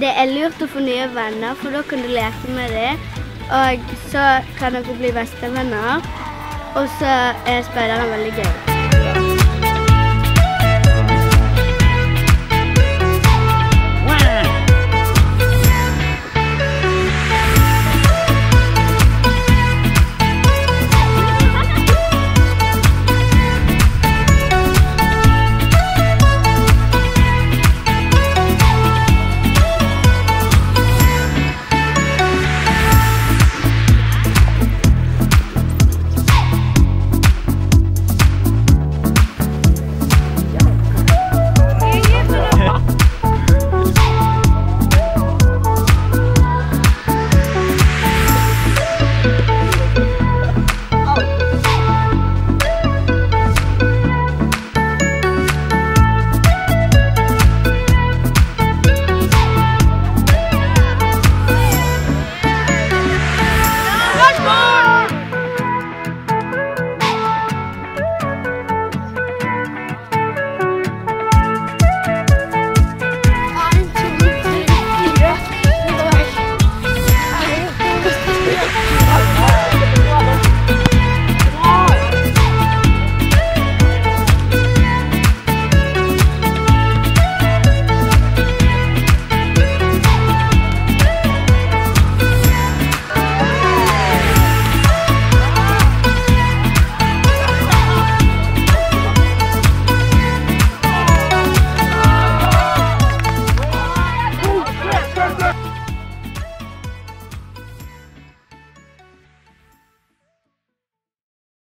Det er lurt å få nye venner, for da kan du leke med dem. Og så kan dere bli bestevenner. Og så er speideren veldig gøy.